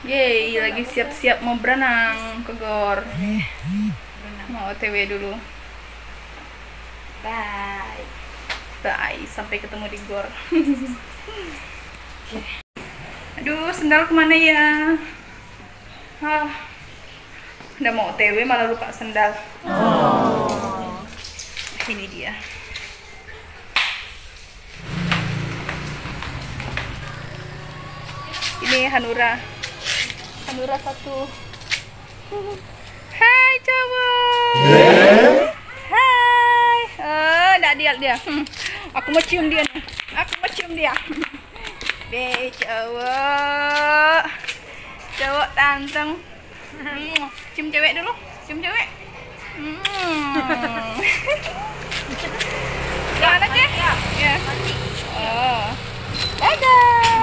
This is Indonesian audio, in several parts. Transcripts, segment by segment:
Yeay, lagi siap-siap mau berenang ke gor. Mau OTW dulu. Bye. Bye, sampai ketemu di gor. Aduh, sendal ke mana ya? Ah, udah mau OTW malah lupa sendal. Oh. Ini dia. Ini Hanura. Hanura satu. Hai cowok. Hai. Oh, enggak dia dia. Hmm. Aku mau cium dia nih. Aku mau cium dia. Deh cowok. Cowok tanteng. Hmm. Cium cewek dulu. Cium cewek. Hmm. Gimana sih? Ya. Oh. Dadah.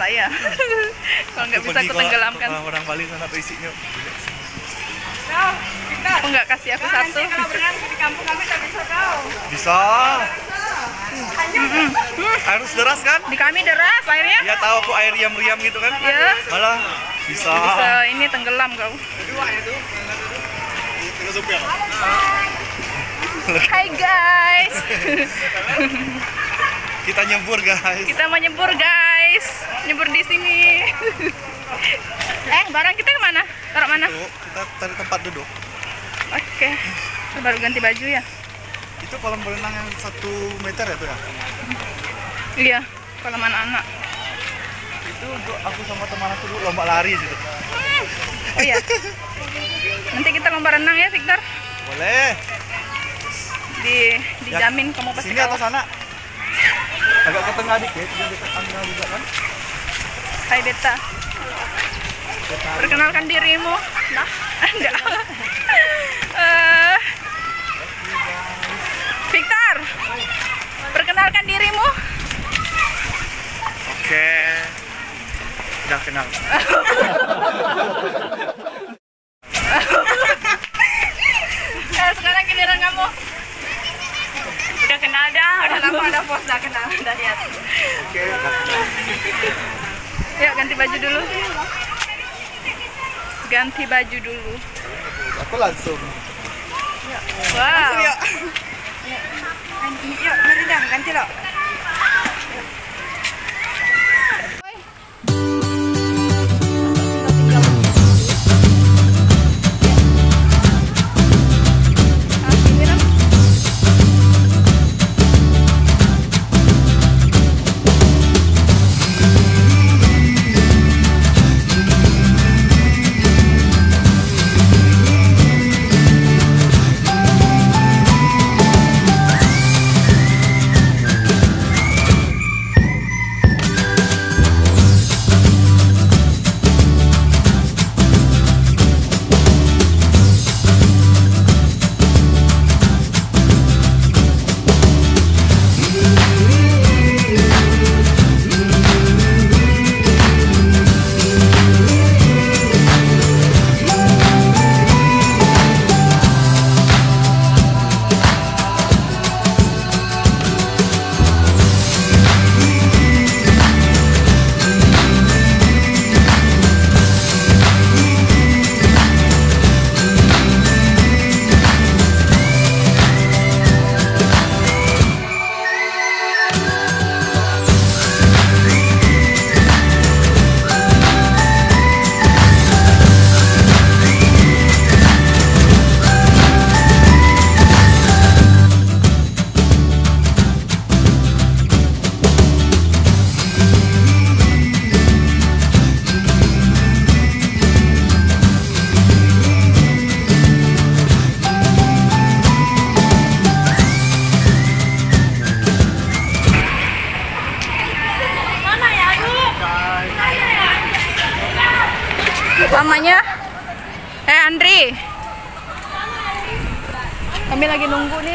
Lah ya. Kalau nggak bisa aku tenggelamkan. Orang Bali sana isinya. Aku nggak kasih aku satu. Bisa. Harus deras kan? Di kami deras airnya. Ya tahu aku air riam-riam gitu kan? Ya. Malah bisa. Bisa ini tenggelam kau. Hai guys. Kita nyebur guys. Kita mau nyebur guys. Nyebur di sini. eh, barang kita ke mana? Taruh mana? Tuh, kita cari tempat duduk. Oke. Kita Baru ganti baju ya. Itu kolam berenang yang satu meter ya tuh ya? Iya, kolam anak-anak. Itu untuk aku sama teman aku dulu lomba lari gitu. Oh iya. Nanti kita lomba renang ya, Victor. Boleh. Di dijamin kamu pasti Sini atau sana? Agak ke tengah dikit, biar dekat kamera juga kan? Hai Beta. Perkenalkan dirimu. Nah, enggak. Eh, Victor. Perkenalkan dirimu. Oke. Udah kenal. Eh, sekarang giliran kamu. Udah kenal dah, udah lama ada pos dah kenal, udah lihat. Oke, kenal. Yuk ganti baju dulu. Ganti baju dulu. Aku langsung. Wow. Yuk, mari dah, ganti lo.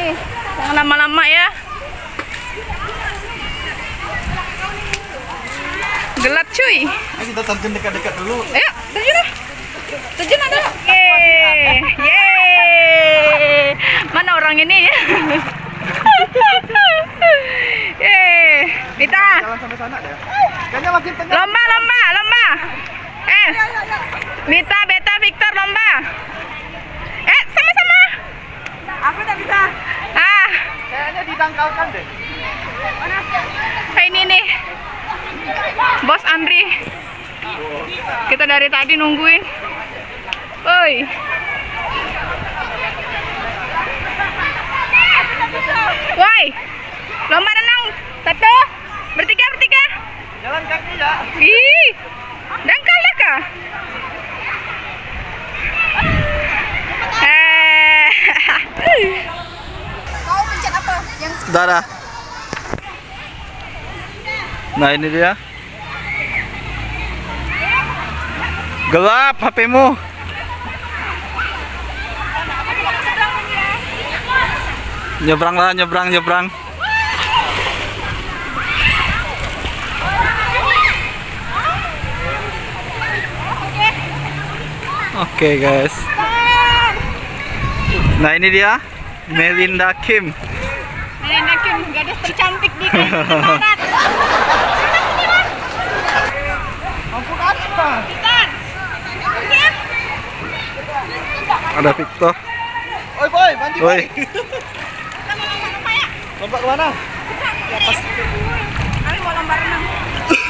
Nih. Jangan lama-lama ya. Gelap cuy. Ayo kita terjun dekat-dekat dulu. Ayo, terjun lah. Terjun ada. Yeay. Yeay. Mana orang ini? Yeay. Mita. Jalan sampai sana deh. Kayaknya makin tengah. Lomba, lomba, lomba. Eh. Mita, Beta, Victor lomba. Eh, sama-sama. Aku tak bisa. Kayaknya didangkalkan deh. kayak ini nih. Bos Andri. Kita dari tadi nungguin. Woi. Woi. Lomba renang. Satu. Bertiga, bertiga. Jalan kaki ya. Ih. Dangkal dah kah? Eh. Kau pencet apa? Yang Darah. Nah ini dia. Gelap HPmu. Nyebrang lah, nyebrang, nyebrang. Oke guys. Nah ini dia Melinda Kim. Tercantik di. Ada Victor. Oi boy, bantu Oi. Kami mau lomba renang.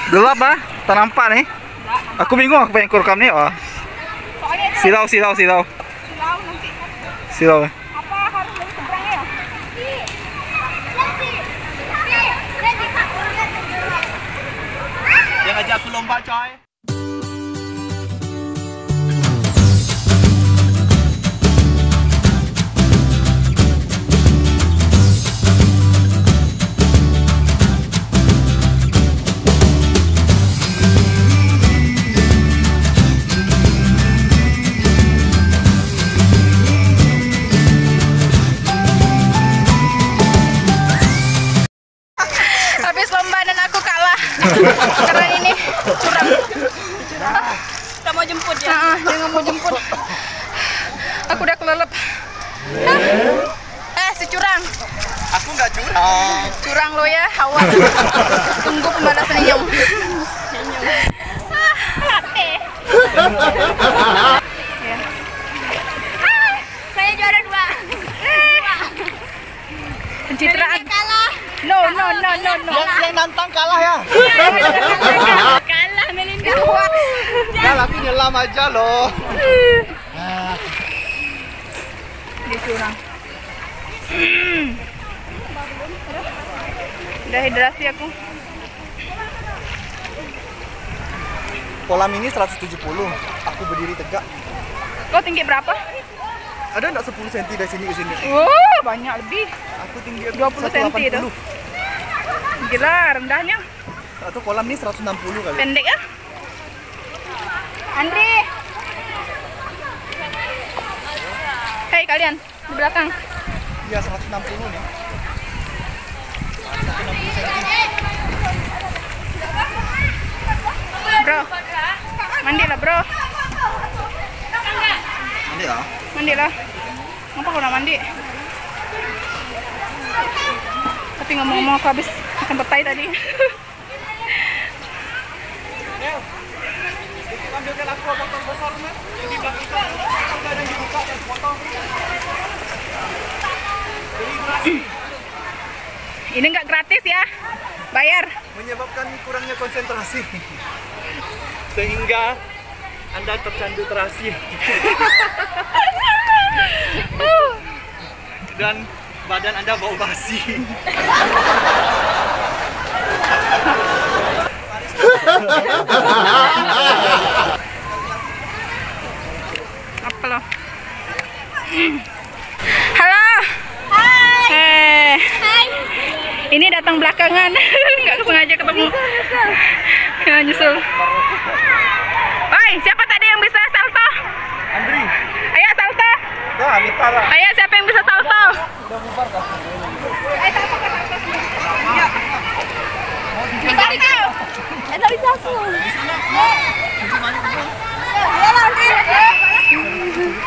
Gelap ah, tak nampak nih. Aku bingung aku pengen kurekam nih. Oh. Silau, silau, silau. silau nanti. Silau. Apa harus dari seberang ya? Dia ngajak aku lomba coy. Habis Tunggu pembalasan Inyong. Ah, latte. Ya. Saya juara dua. Pencitraan. Kalah. No, no, no, no, no. Yang yang nantang kalah ya. Kalah Melinda. Ya tapi nyelam aja loh. Dia curang. Udah hidrasi aku. Kolam ini 170. Aku berdiri tegak. Kau tinggi berapa? Ada enggak 10 cm dari sini ke sini? Wow, banyak lebih. Aku tinggi 20 cm itu. 180. Gila, rendahnya. Atau kolam ini 160 kali. Pendek ya? Andri. Hei kalian, di belakang. Iya 160 nih. Bro. Mandi lah, bro. Ini ya. Mandi lah. Ngapa kau nak mandi? Tapi ngomong-ngomong aku habis makan petai tadi. Ambilkan aku potong besar mas. Yang di belakang itu udah ada yang dibuka dan potong. Ini nggak gratis ya. Bayar. Menyebabkan kurangnya konsentrasi. Sehingga Anda tercandu terasi. Dan badan Anda bau basi. Apa lo? Halo. Hai. Hai ini datang belakangan. Nggak sengaja ketemu. Ya nyusul Oi, siapa tadi yang bisa salto? Andri. Ayo salto. Nah, Mitara. Ayo siapa yang bisa salto? Thank bubar. Ayo